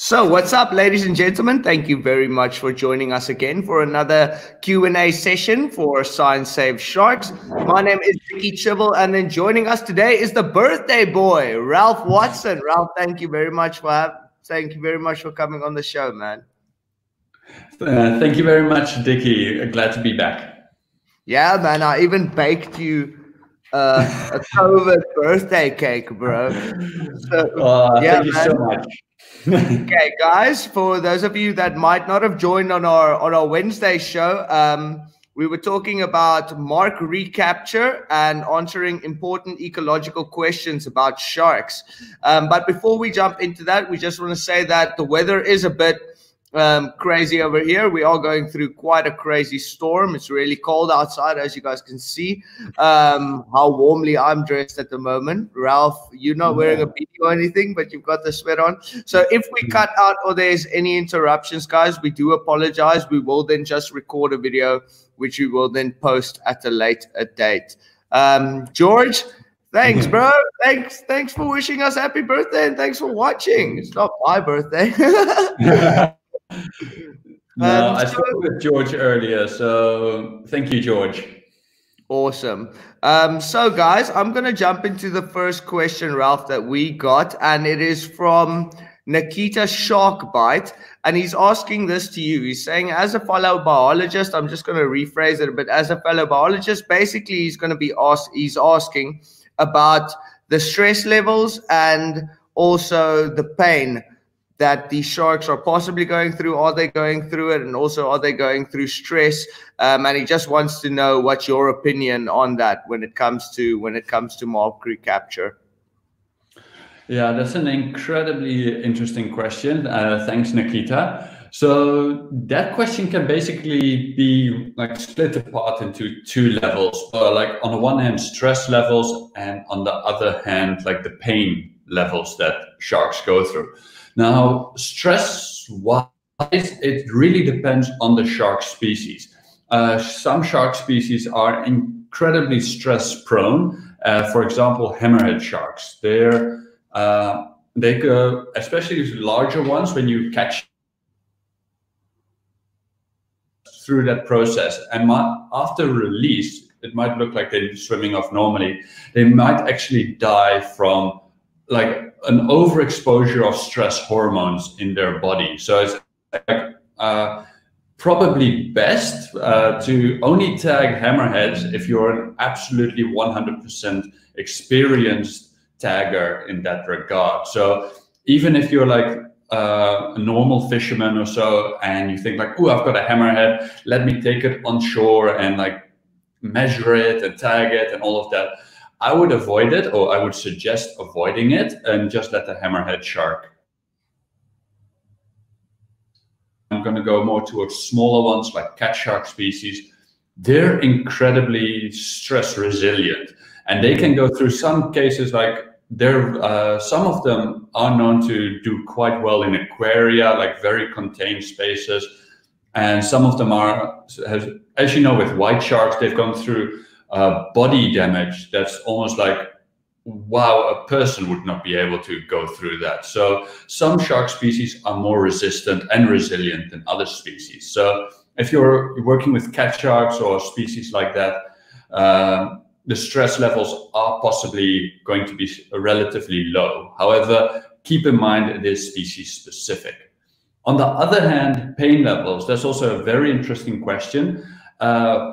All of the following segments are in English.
So, what's up, ladies and gentlemen? Thank you very much for joining us again for another Q&A session for Science Save Sharks. My name is Dickie Chivell, and then joining us today is the birthday boy, Ralph Watson. Ralph, thank you very much for thank you very much for coming on the show, man. Uh, thank you very much, Dickie. Glad to be back. Yeah, man. I even baked you uh, a COVID birthday cake, bro. So, uh, yeah, thank you man. so much okay, guys, for those of you that might not have joined on our on our Wednesday show, um, we were talking about mark recapture and answering important ecological questions about sharks. Um, but before we jump into that, we just want to say that the weather is a bit um, crazy over here. We are going through quite a crazy storm. It's really cold outside, as you guys can see. Um, how warmly I'm dressed at the moment. Ralph, you're not wearing a beanie or anything, but you've got the sweat on. So if we mm. cut out or there's any interruptions, guys, we do apologize. We will then just record a video, which we will then post at a later date. Um, George, Thanks, bro. Thanks, thanks for wishing us happy birthday and thanks for watching. It's not my birthday. no, um, I spoke with George earlier, so thank you, George. Awesome. Um, so, guys, I'm going to jump into the first question, Ralph, that we got, and it is from Nikita Sharkbite, and he's asking this to you. He's saying, as a fellow biologist, I'm just going to rephrase it, but as a fellow biologist, basically, he's going to be asked. He's asking about the stress levels and also the pain that these sharks are possibly going through. Are they going through it? And also, are they going through stress? Um, and he just wants to know what's your opinion on that when it comes to when it comes to mark recapture. Yeah, that's an incredibly interesting question. Uh, thanks, Nikita. So that question can basically be like split apart into two levels. Uh, like on the one hand, stress levels, and on the other hand, like the pain levels that sharks go through. Now, stress-wise, it really depends on the shark species. Uh, some shark species are incredibly stress-prone. Uh, for example, hammerhead sharks. They're uh, they go, especially larger ones, when you catch through that process, and after release, it might look like they're swimming off normally. They might actually die from like an overexposure of stress hormones in their body. So it's like, uh, probably best uh, to only tag hammerheads if you're an absolutely 100% experienced tagger in that regard. So even if you're like uh, a normal fisherman or so, and you think like, oh, I've got a hammerhead, let me take it on shore and like measure it and tag it and all of that I would avoid it, or I would suggest avoiding it, and just let the hammerhead shark. I'm going to go more towards smaller ones like cat shark species. They're incredibly stress resilient, and they can go through some cases like there. Uh, some of them are known to do quite well in aquaria, like very contained spaces, and some of them are, as you know, with white sharks, they've gone through uh, body damage that's almost like wow a person would not be able to go through that. So some shark species are more resistant and resilient than other species. So if you're working with cat sharks or species like that uh, the stress levels are possibly going to be relatively low. However keep in mind it is species specific. On the other hand pain levels that's also a very interesting question. Uh,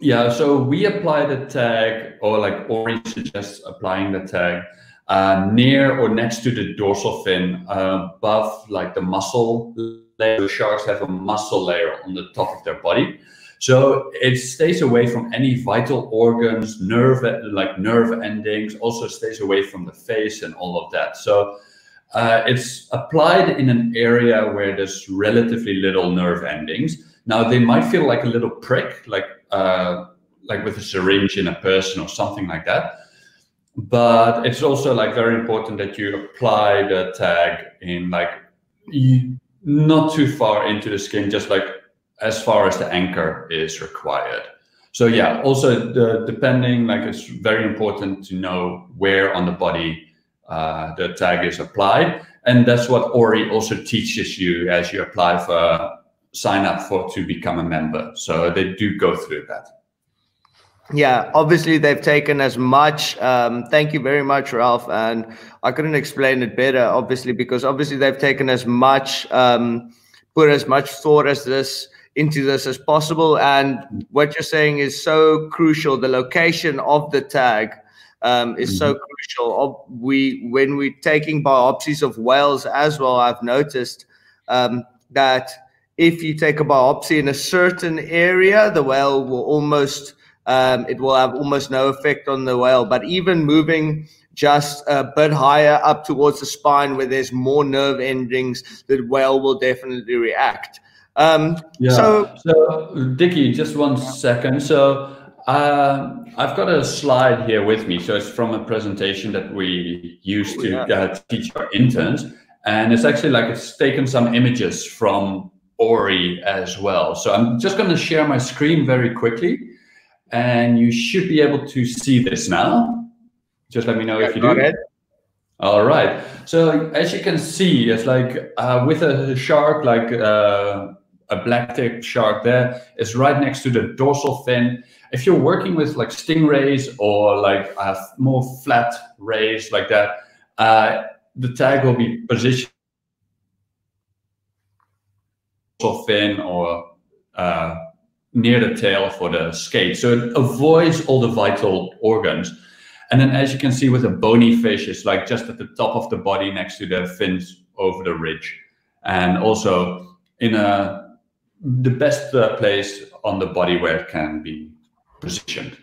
yeah, so we apply the tag, or like Ori suggests applying the tag uh, near or next to the dorsal fin, uh, above like the muscle layer. Sharks have a muscle layer on the top of their body. So it stays away from any vital organs, nerve like nerve endings, also stays away from the face and all of that. So uh, it's applied in an area where there's relatively little nerve endings. Now they might feel like a little prick, like uh, like with a syringe in a person or something like that. But it's also like very important that you apply the tag in like not too far into the skin, just like as far as the anchor is required. So yeah, also the depending like it's very important to know where on the body uh, the tag is applied and that's what Ori also teaches you as you apply for sign up for to become a member. So they do go through that. Yeah, obviously they've taken as much. Um, thank you very much, Ralph. And I couldn't explain it better, obviously, because obviously they've taken as much, um, put as much thought as this into this as possible. And what you're saying is so crucial. The location of the tag um, is mm-hmm. so crucial. We when we're taking biopsies of whales as well, I've noticed um, that if you take a biopsy in a certain area, the whale will almost um, it will have almost no effect on the whale. But even moving just a bit higher up towards the spine where there's more nerve endings, the whale will definitely react. Um, yeah. So, so Dickie, just one second. So uh, I've got a slide here with me. So it's from a presentation that we used to yeah. uh, teach our interns, and it's actually like it's taken some images from Ori as well. So I'm just going to share my screen very quickly, and you should be able to see this now. Just let me know yeah, if you do. Ahead. All right. So as you can see, it's like uh, with a shark, like uh, a black tip shark there, is right next to the dorsal fin. If you're working with like stingrays or like uh, more flat rays like that, uh, the tag will be positioned fin or uh, near the tail for the skate. So it avoids all the vital organs. And then as you can see with a bony fish, it's like just at the top of the body next to the fins over the ridge. And also in a the best uh, place on the body where it can be positioned.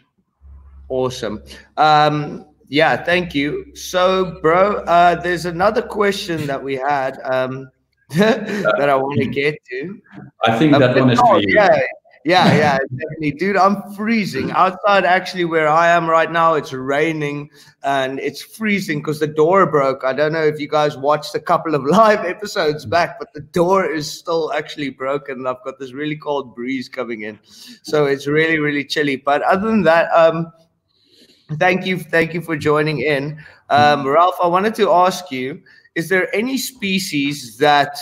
Awesome. Um, yeah, thank you. So, bro, uh, there's another question that we had. Um, that I want to get to. I think that um, one is oh, for you. Yeah, yeah, yeah, definitely, dude. I'm freezing outside. Actually, where I am right now, it's raining and it's freezing because the door broke. I don't know if you guys watched a couple of live episodes back, but the door is still actually broken. I've got this really cold breeze coming in, so it's really, really chilly. But other than that, um, thank you, thank you for joining in, um, Ralph. I wanted to ask you is there any species that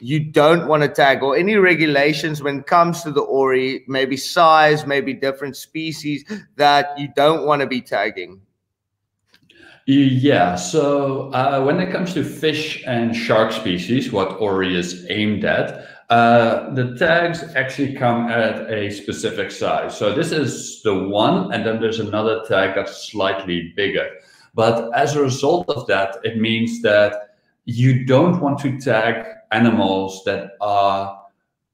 you don't want to tag or any regulations when it comes to the ori maybe size maybe different species that you don't want to be tagging? Yeah so uh, when it comes to fish and shark species what ori is aimed at uh, the tags actually come at a specific size. So this is the one and then there's another tag that's slightly bigger but as a result of that, it means that you don't want to tag animals that are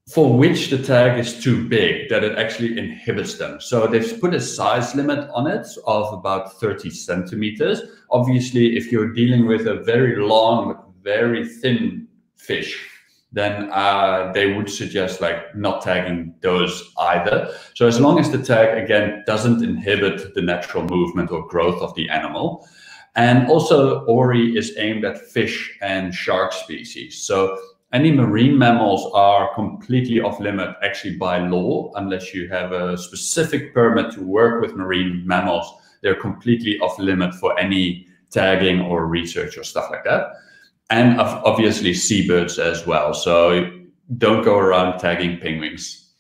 for which the tag is too big, that it actually inhibits them. So they've put a size limit on it of about 30 centimeters. Obviously, if you're dealing with a very long, very thin fish, then uh, they would suggest like not tagging those either. So as long as the tag again doesn't inhibit the natural movement or growth of the animal. And also ORI is aimed at fish and shark species. So any marine mammals are completely off limit actually by law, unless you have a specific permit to work with marine mammals. They're completely off limit for any tagging or research or stuff like that and obviously seabirds as well. So don't go around tagging penguins.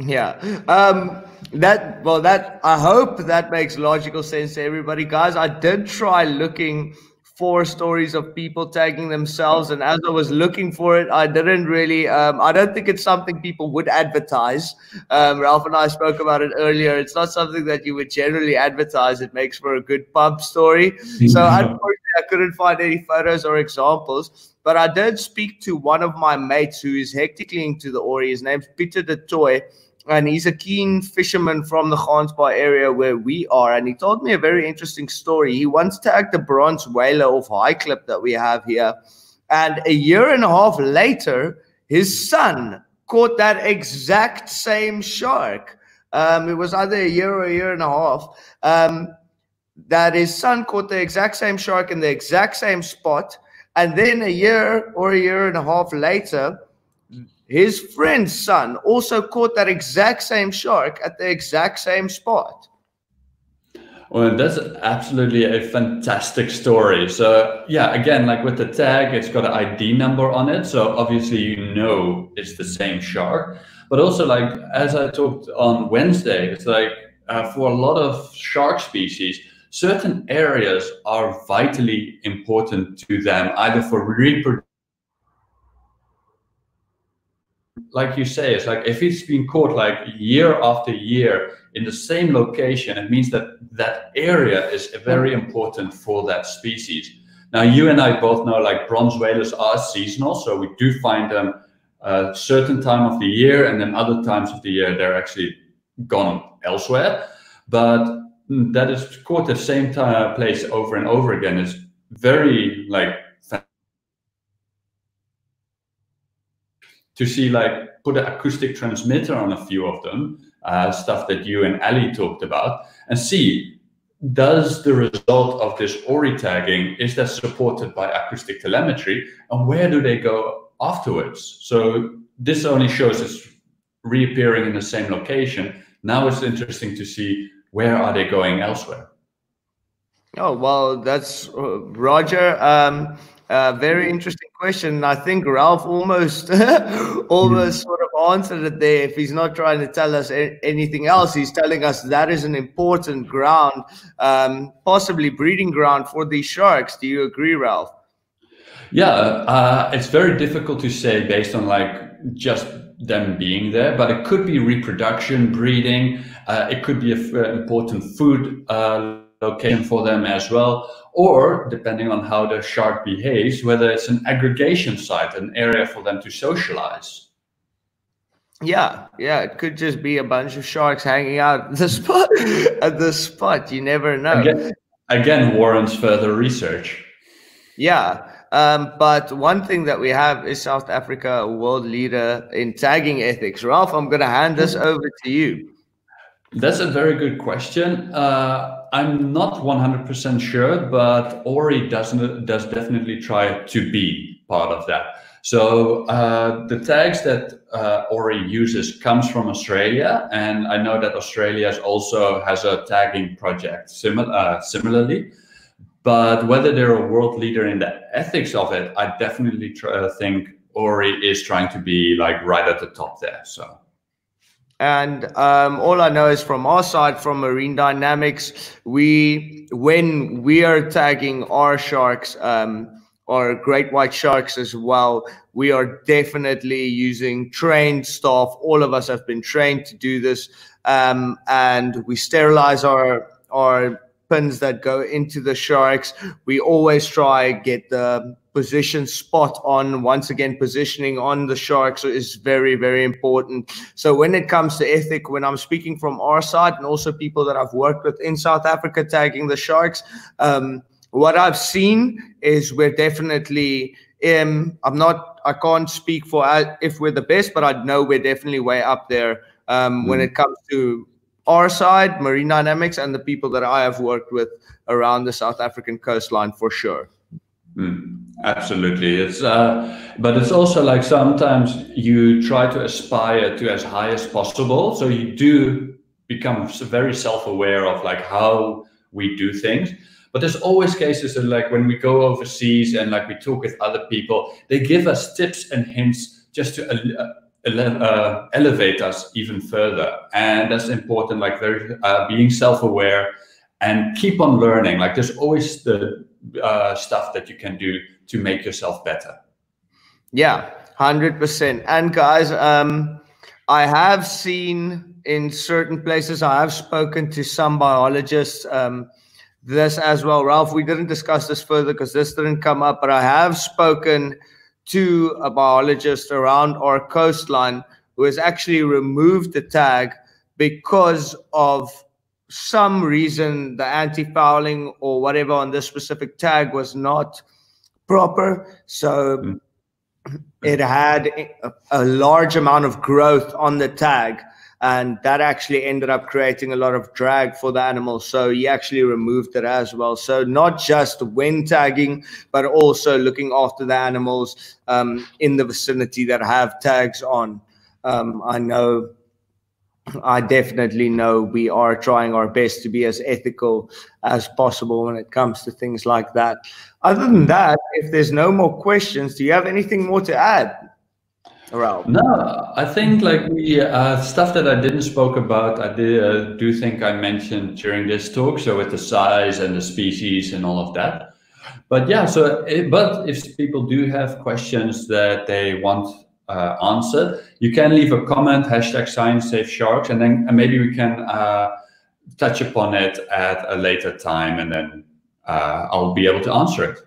Yeah. Um, that well, that I hope that makes logical sense to everybody, guys. I did try looking for stories of people tagging themselves, and as I was looking for it, I didn't really. Um, I don't think it's something people would advertise. Um, Ralph and I spoke about it earlier. It's not something that you would generally advertise. It makes for a good pub story. So unfortunately, I couldn't find any photos or examples. But I did speak to one of my mates who is hectically into the Ori. His name's Peter du Toit and he's a keen fisherman from the Gansbaai area where we are. And he told me a very interesting story. He once tagged the bronze whaler off High Clip that we have here. And a year and a half later, his son caught that exact same shark. Um, it was either a year or a year and a half. Um, that his son caught the exact same shark in the exact same spot. And then a year or a year and a half later, his friend's son also caught that exact same shark at the exact same spot. Well, that's absolutely a fantastic story. So, yeah, again, like with the tag, it's got an ID number on it. So, obviously, you know it's the same shark. But also, like, as I talked on Wednesday, it's like uh, for a lot of shark species, certain areas are vitally important to them, either for reproduction. Like you say, it's like if it's been caught like year after year in the same location, it means that that area is very important for that species. Now, you and I both know like bronze whalers are seasonal, so we do find them a certain time of the year, and then other times of the year they're actually gone elsewhere. But that is caught the same time, place over and over again is very like to see like put an acoustic transmitter on a few of them uh, stuff that you and Ali talked about, and see does the result of this ORI tagging is that supported by acoustic telemetry, and where do they go afterwards? So this only shows it's reappearing in the same location. Now it's interesting to see where are they going elsewhere. Oh well, that's uh, Roger. Um, uh, very interesting question. I think Ralph almost almost sort of answered it there. If he's not trying to tell us anything else, he's telling us that is an important ground, um, possibly breeding ground for these sharks. Do you agree, Ralph? Yeah, uh, it's very difficult to say based on like just them being there, but it could be reproduction, breeding. Uh, it could be an important food uh, location for them as well or depending on how the shark behaves, whether it's an aggregation site, an area for them to socialize. Yeah, yeah, it could just be a bunch of sharks hanging out at the spot. at the spot, you never know. Again, again warrants further research. Yeah, um, but one thing that we have is South Africa, a world leader in tagging ethics. Ralph, I'm going to hand this over to you. That's a very good question. Uh, I'm not 100% sure, but Ori does does definitely try to be part of that. So uh, the tags that uh, Ori uses comes from Australia, and I know that Australia also has a tagging project similar uh, similarly. But whether they're a world leader in the ethics of it, I definitely uh, think Ori is trying to be like right at the top there. So. And um, all I know is from our side, from Marine Dynamics, we when we are tagging our sharks, um, our great white sharks as well, we are definitely using trained staff. All of us have been trained to do this, um, and we sterilize our our pins that go into the sharks. We always try get the position spot on. Once again, positioning on the sharks is very, very important. So when it comes to ethic, when I'm speaking from our side and also people that I've worked with in South Africa tagging the sharks, um, what I've seen is we're definitely um, I'm not I can't speak for uh, if we're the best, but I know we're definitely way up there um, mm. when it comes to our side, Marine Dynamics, and the people that I have worked with around the South African coastline for sure. Mm, absolutely, it's uh, but it's also like sometimes you try to aspire to as high as possible, so you do become very self-aware of like how we do things. But there's always cases of like when we go overseas and like we talk with other people, they give us tips and hints just to uh, uh, elevate us even further. And that's important, like very uh, being self-aware and keep on learning. Like there's always the uh, stuff that you can do to make yourself better. Yeah, hundred percent. And guys, um, I have seen in certain places. I have spoken to some biologists. Um, this as well, Ralph. We didn't discuss this further because this didn't come up, but I have spoken to a biologist around our coastline who has actually removed the tag because of some reason the anti-fouling or whatever on this specific tag was not proper so mm. it had a, a large amount of growth on the tag and that actually ended up creating a lot of drag for the animal. So he actually removed it as well. So not just when tagging, but also looking after the animals um, in the vicinity that have tags on. Um, I know I definitely know we are trying our best to be as ethical as possible when it comes to things like that. Other than that, if there's no more questions, do you have anything more to add? Ralph? No, I think like we uh, stuff that I didn't spoke about. I did, uh, do think I mentioned during this talk. So with the size and the species and all of that. But yeah, so it, but if people do have questions that they want uh, answered, you can leave a comment hashtag science save sharks, and then and maybe we can uh, touch upon it at a later time, and then uh, I'll be able to answer it.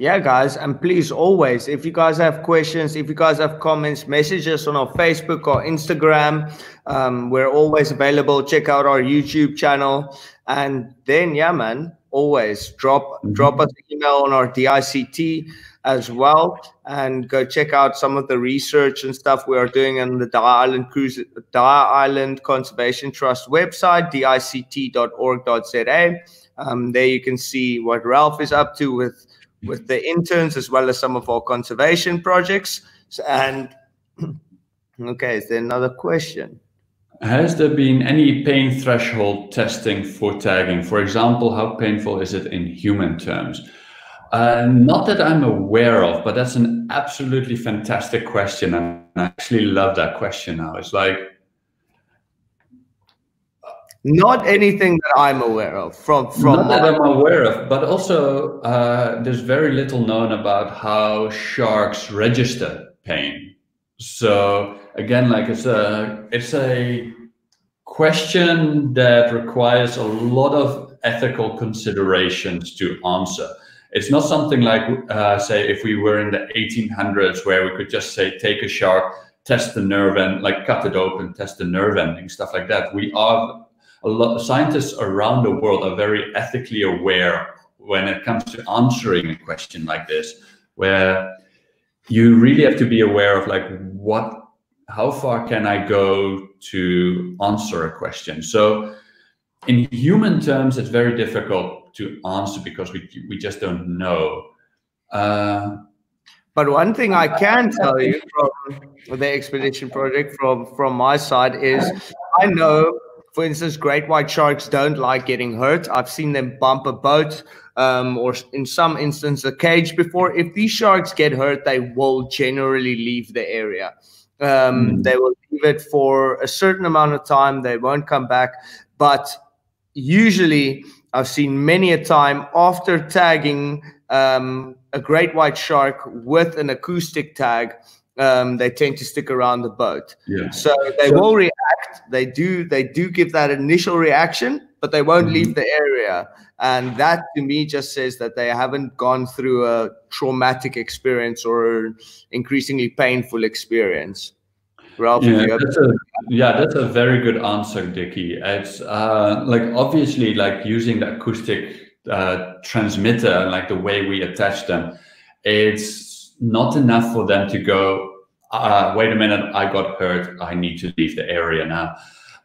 Yeah guys and please always if you guys have questions if you guys have comments messages on our facebook or instagram. Um, we're always available. Check out our youtube channel. And then yeah man always drop mm-hmm. drop us an email on our dict as well and go check out some of the research and stuff we are doing on the Dyer Island Cruise Dyer Island Conservation Trust website dict.org.za um, there you can see what Ralph is up to with with the interns as well as some of our conservation projects. And okay, is there another question? Has there been any pain threshold testing for tagging? For example, how painful is it in human terms? Uh, not that I'm aware of, but that's an absolutely fantastic question. And I actually love that question now. It's like, not anything that I'm aware of from from. Not that I'm aware of, but also uh, there's very little known about how sharks register pain. So again, like it's a it's a question that requires a lot of ethical considerations to answer. It's not something like, uh, say, if we were in the 1800s where we could just say, take a shark, test the nerve and like cut it open, test the nerve ending, stuff like that. We are a lot of scientists around the world are very ethically aware when it comes to answering a question like this, where you really have to be aware of like what, how far can I go to answer a question? So in human terms, it's very difficult to answer because we, we just don't know. Uh, but one thing I can tell you from the expedition project from from my side is I know for instance, great white sharks don't like getting hurt. I've seen them bump a boat um, or in some instances a cage before. If these sharks get hurt, they will generally leave the area. Um, mm. They will leave it for a certain amount of time. They won't come back. But usually, I've seen many a time after tagging um, a great white shark with an acoustic tag, um, they tend to stick around the boat. Yeah. So they so, will react. They do. They do give that initial reaction, but they won't mm-hmm. leave the area. And that to me just says that they haven't gone through a traumatic experience or increasingly painful experience. Ralph, yeah, that's a, yeah, that's a very good answer, Dickie. It's uh, like obviously like using the acoustic uh, transmitter, like the way we attach them, it's not enough for them to go uh, wait a minute, I got hurt. I need to leave the area now.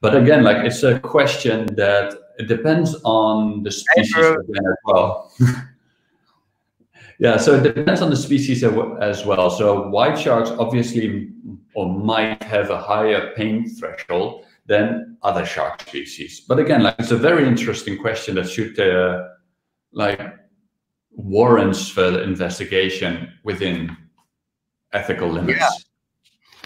But again, like it's a question that it depends on the species as well. yeah, so it depends on the species as well. So white sharks obviously or might have a higher pain threshold than other shark species. But again, like it's a very interesting question that should uh, like warrants further investigation within ethical limits. Yeah.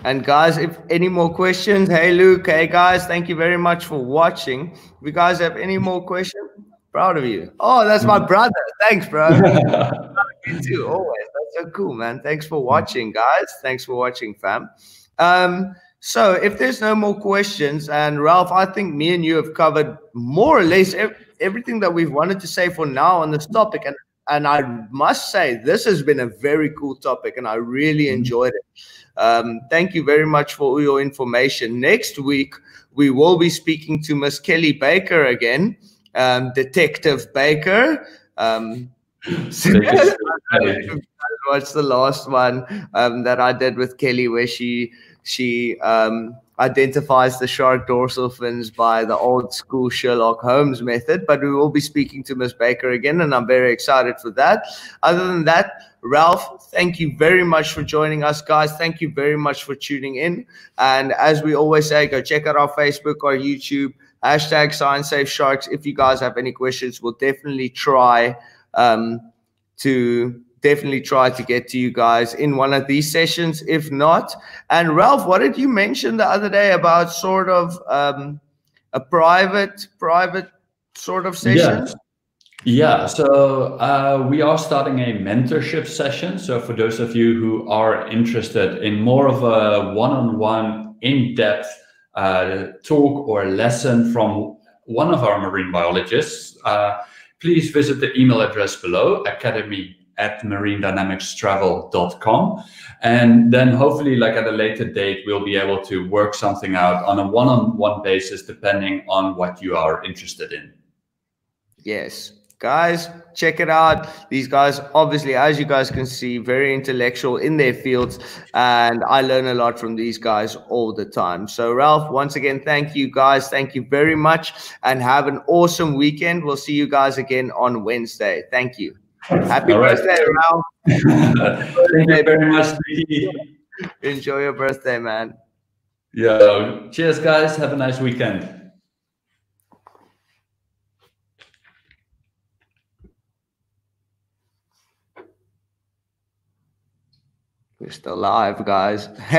And guys, if any more questions, hey Luke, hey guys, thank you very much for watching. If you guys have any more questions, proud of you. Oh, that's my brother. Thanks, bro. you too, always. That's so cool, man. Thanks for watching, guys. Thanks for watching, fam. Um, so if there's no more questions, and Ralph, I think me and you have covered more or less everything that we've wanted to say for now on this topic. And and I must say, this has been a very cool topic, and I really mm-hmm. enjoyed it. Um, thank you very much for all your information. Next week, we will be speaking to Miss Kelly Baker again, um, Detective Baker. Um, watch the last one um, that I did with Kelly, where she she um, identifies the shark dorsal fins by the old school Sherlock Holmes method. But we will be speaking to Miss Baker again, and I'm very excited for that. Other than that, Ralph, thank you very much for joining us, guys. Thank you very much for tuning in. And as we always say, go check out our Facebook, our YouTube, hashtag Science Saves Sharks. If you guys have any questions, we'll definitely try um, to definitely try to get to you guys in one of these sessions. If not, and Ralph, what did you mention the other day about sort of um, a private, private sort of session? Yes. Yeah, so uh, we are starting a mentorship session. So for those of you who are interested in more of a one-on-one, in-depth uh, talk or lesson from one of our marine biologists, uh, please visit the email address below, academy at marinedynamicstravel.com. And then hopefully, like at a later date, we'll be able to work something out on a one-on-one basis, depending on what you are interested in. Yes, guys check it out. These guys obviously as you guys can see very intellectual in their fields and i learn a lot from these guys all the time. So ralph once again thank you guys. Thank you very much and have an awesome weekend. We'll see you guys again on wednesday. Thank you happy all birthday right. ralph. Thank you very much enjoy your birthday man. Yeah. Cheers guys. Have a nice weekend. We're still live, guys.